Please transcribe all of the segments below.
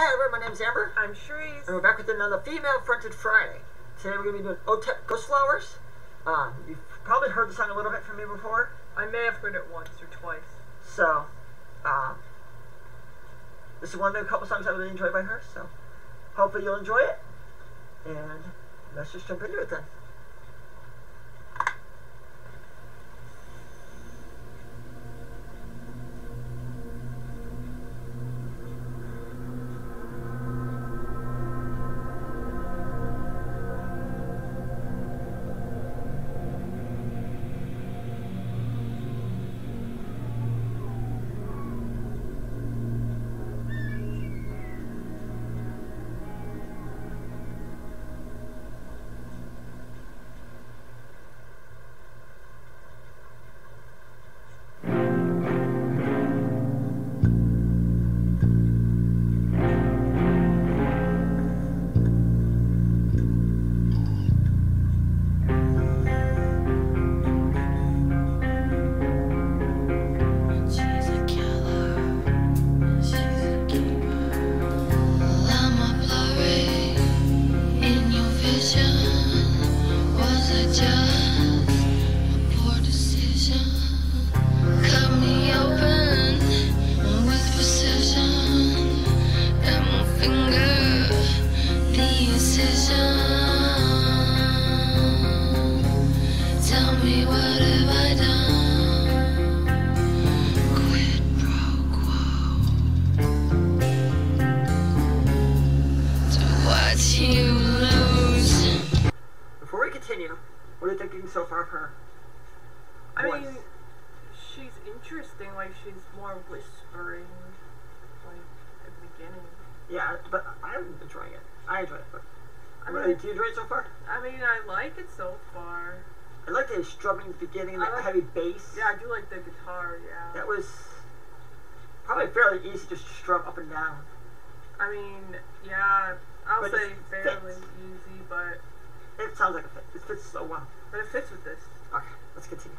Hey everyone, my name's Amber, I'm Charisse. and we're back with another Female Fronted Friday. Today we're going to be doing OTEP Ghost Flowers. Um, you've probably heard the song a little bit from me before, I may have heard it once or twice. so um, this is one of the couple songs I really enjoy by her, so hopefully you'll enjoy it. And let's just jump into it then. Interesting. Like she's more whispering, like at the beginning. Yeah, but I'm enjoying it. I enjoy it, but I mean, do you enjoy it so far? I mean, I like it so far. I like the strumming at the beginning, that like- heavy bass. Yeah, I do like the guitar. Yeah. That was probably fairly easy just to strum up and down. I mean, yeah, I'll But say fairly fits. easy, but It sounds like a fit. It fits so well. but it fits with this. Okay, let's continue.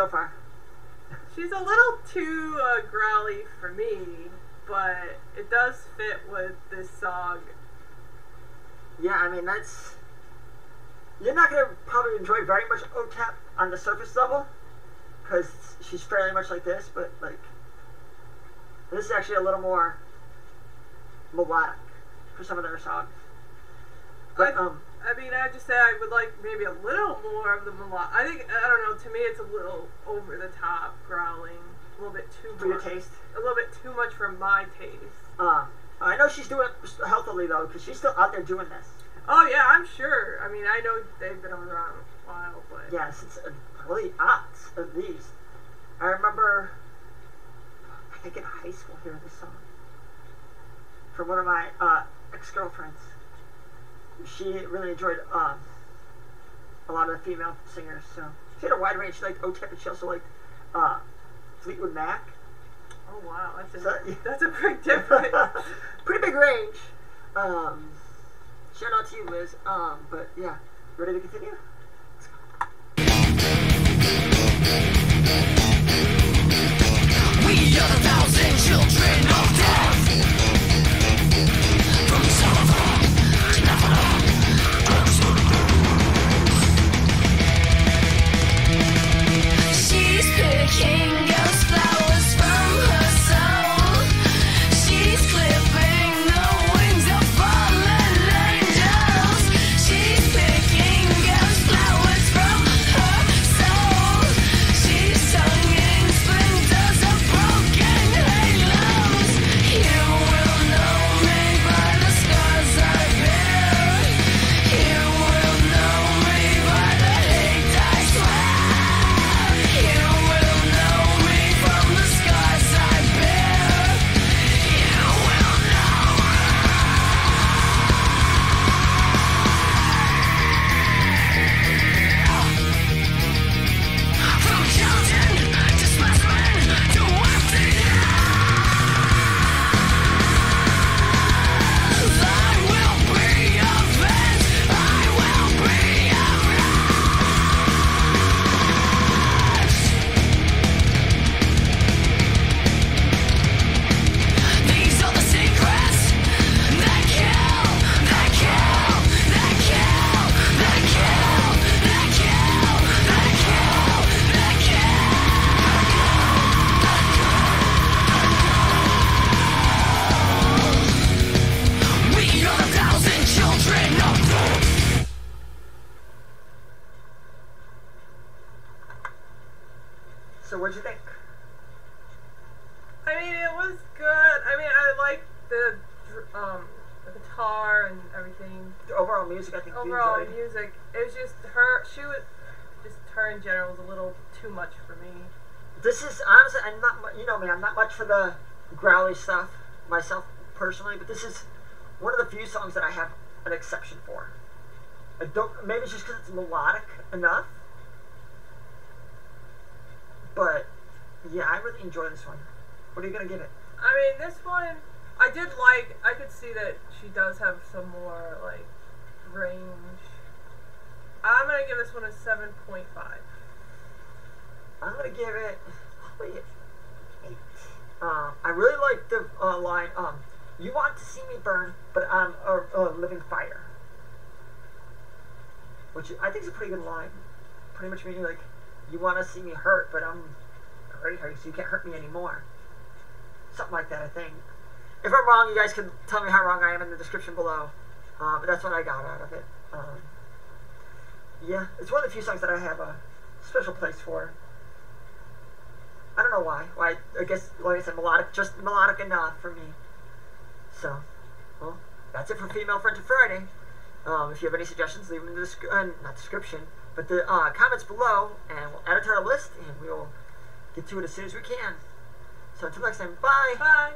so far? She's a little too uh, growly for me, but it does fit with this song. Yeah, I mean that's. You're not gonna probably enjoy very much OTEP on the surface level, because she's fairly much like this, but like. This is actually a little more melodic for some of their songs. But I- um, I mean, I just say I would like maybe a little more of the melodic. I think I don't know. To me, it's a little over the top growling, a little bit too for your much, taste. a little bit too much for my taste. Uh, I know she's doing it healthily though, because she's still out there doing this. Oh yeah, I'm sure. I mean, I know they've been around a while, but Yeah, since uh, probably aughts at least. I remember, I think in high school hearing this song. from one of my uh, ex-girlfriends. She really enjoyed um, a lot of the female singers. So she had a wide range. She liked OTEP, and she also liked uh, Fleetwood Mac. Oh wow, that's a So- that's a big difference. Pretty big range. Um, shout out to you, Liz. Um, but yeah, ready to continue? So what'd you think? I mean, it was good. I mean, I liked the um the guitar and everything. The overall music, I think Overall music, it was just her. She was just her in general was a little too much for me. This is honestly, I'm not. You know me. I'm not much for the growly stuff myself personally, but this is one of the few songs that I have an exception for. I don't. Maybe it's just because it's melodic enough. But yeah, I really enjoy this one. What are you gonna give it? I mean, this one, I did like. I could see that she does have some more like range. I'm gonna give this one a seven point five. I'm gonna give it probably eight. Uh, I really like the uh, line. Um, you want to see me burn, but I'm a, a living fire. Which I think is a pretty good line. Pretty much meaning like, you want to see me hurt, but I'm hurt, so you can't hurt me anymore. Something like that, I think. If I'm wrong, you guys can tell me how wrong I am in the description below. Uh, but that's what I got out of it. Um, yeah, it's one of the few songs that I have a special place for. I don't know why. Why? I guess, like I said, melodic, just melodic enough for me. So, well, that's it for Female Friendship Friday. Um, if you have any suggestions, leave them in the descri- uh, not description, but the uh, comments below, and we'll add it to our list, and we'll get to it as soon as we can. So until next time, bye. Bye.